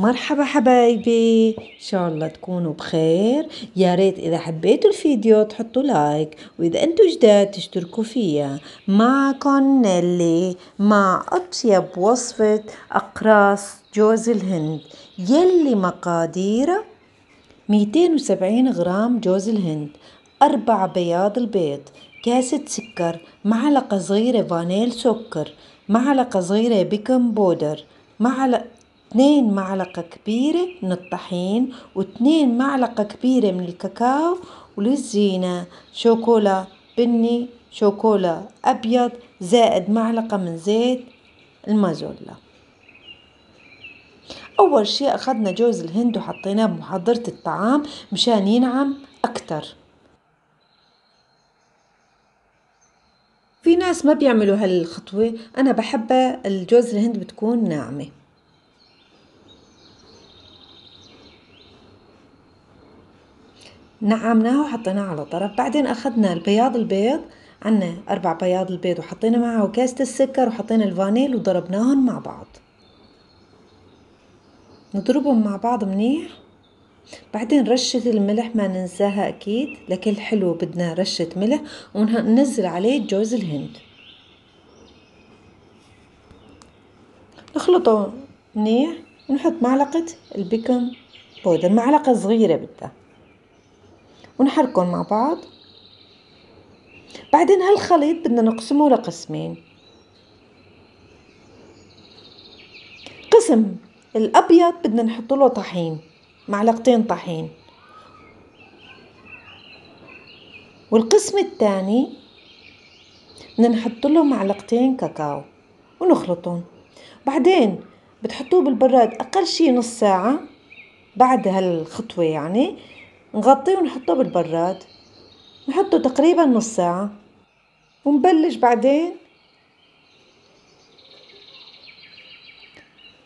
مرحبا حبايبي. إن شاء الله تكونوا بخير. يا ريت إذا حبيتوا الفيديو تحطوا like وإذا أنتوا جداد تشتركوا فيا. معكم نيلي مع أطيب وصفة أقراص جوز الهند. يلي مقاديره ميتين وسبعين غرام جوز الهند. أربع بياض البيض كاسة سكر معلقة صغيرة فانيل سكر معلقة صغيرة بيكنج بودر معلقة اثنين معلقة كبيرة من الطحين واثنين معلقة كبيرة من الكاكاو وللزينة شوكولا بني شوكولا أبيض زائد معلقة من زيت المازولا. أول شي أخذنا جوز الهند وحطيناه بمحضرة الطعام مشان ينعم أكتر. في ناس ما بيعملوا هالخطوة أنا بحبها الجوز الهند بتكون ناعمة. نعمناه وحطيناه على طرف. بعدين أخذنا البياض البيض عنا أربع بياض البيض وحطينا معه كاسة السكر وحطينا الفانيل وضربناهم مع بعض. نضربهم مع بعض منيح. بعدين رشة الملح ما ننساها أكيد لكل حلو بدنا رشة ملح وننزل عليه جوز الهند. نخلطه منيح ونحط معلقة البيكنج بودر معلقة صغيرة بدها. ونحركهم مع بعض. بعدين هالخليط بدنا نقسمه لقسمين. قسم الأبيض بدنا نحط له طحين معلقتين طحين. والقسم الثاني بدنا نحط له معلقتين كاكاو ونخلطهم. بعدين بتحطوه بالبراد أقل شي نص ساعة بعد هالخطوة يعني. نغطيه ونحطه بالبراد. نحطه تقريبا نص ساعة. ونبلش بعدين.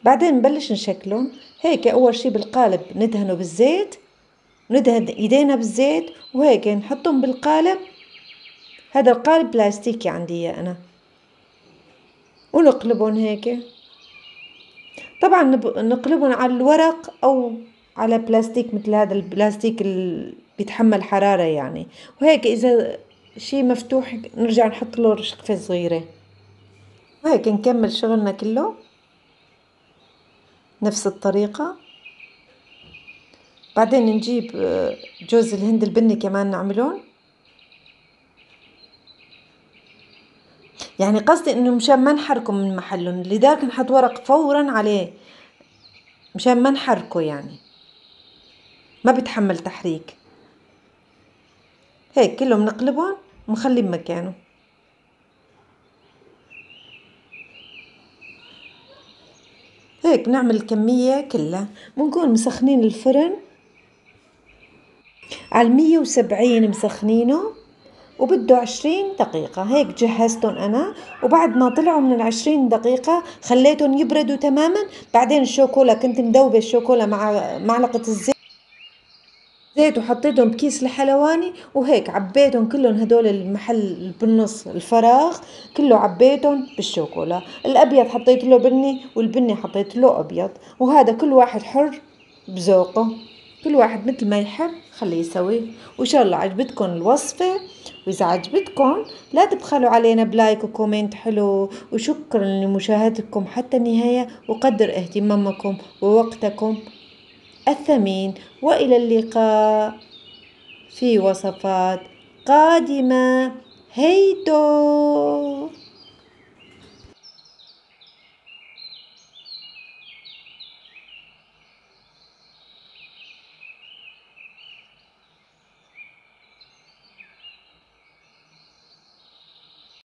بعدين نبلش نشكلهم هيك أول شي بالقالب ندهنه بالزيت. ندهن إيدينا بالزيت. وهيك نحطهم بالقالب. هذا القالب بلاستيكي عندي إياه أنا. ونقلبهم هيك. طبعا نقلبهم على الورق أو على بلاستيك مثل هذا البلاستيك اللي بيتحمل حرارة يعني. وهيك إذا شي مفتوح نرجع نحط له شقفة صغيرة. وهيك نكمل شغلنا كله. نفس الطريقة. بعدين نجيب جوز الهند البني كمان نعملون. يعني قصدي إنه مشان ما نحركه من محلهم لذاك نحط ورق فورا عليه مشان ما نحركه يعني. ما بتحمل تحريك. هيك كلهم نقلبهم ونخليه بمكانه هيك بنعمل الكمية كلها. بنكون مسخنين الفرن. على المية وسبعين مسخنينه وبده عشرين دقيقة. هيك جهزتهم أنا. وبعد ما طلعوا من العشرين دقيقة خليتهم يبردوا تماما. بعدين الشوكولا كنت مذوبة الشوكولا مع معلقة الزيت. زيت وحطيتهم بكيس الحلواني وهيك عبيتهم كلهم هدول المحل بالنص الفراغ كله عبيتهم بالشوكولا. الأبيض حطيت له بني والبني حطيت له أبيض. وهذا كل واحد حر بذوقه. كل واحد مثل ما يحب خليه يسوي وإن شاء الله عجبتكم الوصفة. وإذا عجبتكم لا تبخلوا علينا ب like و comment حلو. وشكرا لمشاهدتكم حتى النهاية. وقدر اهتمامكم ووقتكم. الثمين. وإلى اللقاء في وصفات قادمة. هيتو